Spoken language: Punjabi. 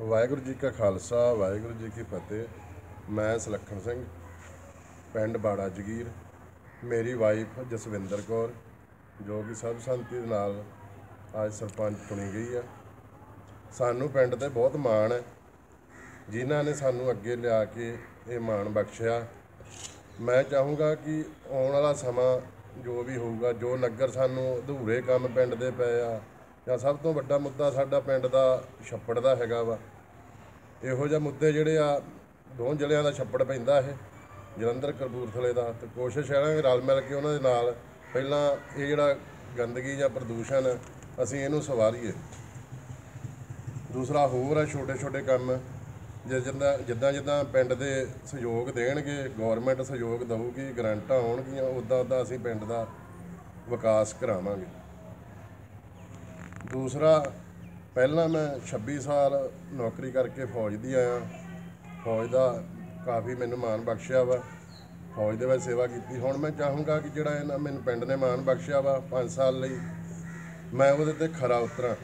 ਵਾਹਿਗੁਰੂ ਜੀ ਕਾ ਖਾਲਸਾ, ਵਾਹਿਗੁਰੂ ਜੀ ਕੀ ਫਤਿਹ। ਮੈਂ ਸੁਲੱਖਣ ਸਿੰਘ, ਪਿੰਡ ਬਾੜਾ ਜਗੀਰ। ਮੇਰੀ ਵਾਈਫ ਜਸਵਿੰਦਰ ਕੌਰ, ਜੋ ਕਿ ਸਰਬਸੰਮਤੀ ਦੇ ਨਾਲ ਅੱਜ ਸਰਪੰਚ ਚੁਣੀ ਗਈ ਆ। ਸਾਨੂੰ ਪਿੰਡ ਤੇ ਬਹੁਤ ਮਾਣ ਹੈ। ਜਿਨ੍ਹਾਂ ਨੇ ਸਾਨੂੰ ਅੱਗੇ ਲਿਆ ਕੇ ਇਹ ਮਾਣ ਬਖਸ਼ਿਆ। ਮੈਂ ਚਾਹੂੰਗਾ ਕਿ ਆਉਣ ਵਾਲਾ ਸਮਾਂ ਜੋ ਵੀ ਹੋਊਗਾ, ਜੋ ਨਗਰ ਸਾਨੂੰ ਅਧੂਰੇ ਕੰਮ ਪਿੰਡ ਦੇ ਪਏ ਆ ਜਾਂ ਸਭ ਤੋਂ ਵੱਡਾ ਮੁੱਦਾ ਸਾਡਾ ਪਿੰਡ ਦਾ ਛੱਪੜ ਦਾ ਹੈਗਾ ਵਾ। ਇਹੋ ਜਿਹੇ ਮੁੱਦੇ ਜਿਹੜੇ ਆ ਦੋ ਜ਼ਿਲ੍ਹਿਆਂ ਦਾ ਛੱਪੜ ਪੈਂਦਾ ਇਹ, ਜਲੰਧਰ, ਕਪੂਰਥਲੇ ਦਾ। ਤੇ ਕੋਸ਼ਿਸ਼ ਕਰਾਂਗੇ ਰਲ ਮਿਲ ਕੇ ਉਹਨਾਂ ਦੇ ਨਾਲ ਪਹਿਲਾਂ ਇਹ ਜਿਹੜਾ ਗੰਦਗੀ ਜਾਂ ਪ੍ਰਦੂਸ਼ਣ, ਅਸੀਂ ਇਹਨੂੰ ਸਵਾਰੀਏ। ਦੂਸਰਾ ਹੋਰ ਹੈ ਛੋਟੇ ਛੋਟੇ ਕੰਮ ਜਿ- ਜਿੱਦਾਂ ਜਿੱਦਾਂ ਜਿੱਦਾਂ ਪਿੰਡ ਦੇ ਸਹਿਯੋਗ ਦੇਣਗੇ, ਗਵਰਨਮੈਂਟ ਸਹਿਯੋਗ ਦਊਗੀ, ਗਰੰਟਾਂ ਆਉਣਗੀਆਂ ਉਦਾਂ ਉਦਾਂ ਅਸੀਂ ਪਿੰਡ ਦਾ ਵਿਕਾਸ ਕਰਾਵਾਂਗੇ। ਦੂਸਰਾ, ਪਹਿਲਾਂ ਮੈਂ 26 ਸਾਲ ਨੌਕਰੀ ਕਰਕੇ ਫੌਜ ਦੀ ਆਇਆ। ਫੌਜ ਦਾ ਕਾਫੀ ਮੈਨੂੰ ਮਾਣ ਬਖਸ਼ਿਆ ਵਾ। ਫੌਜ ਦੇ ਵਿੱਚ ਸੇਵਾ ਕੀਤੀ। ਹੁਣ ਮੈਂ ਚਾਹੂੰਗਾ ਕਿ ਜਿਹੜਾ ਇਹਨਾਂ ਮੈਨੂੰ ਪਿੰਡ ਨੇ ਮਾਣ ਬਖਸ਼ਿਆ ਵਾ 5 ਸਾਲ ਲਈ, ਮੈਂ ਉਹਦੇ ਤੇ ਖਰਾ ਉਤਰਾਂ।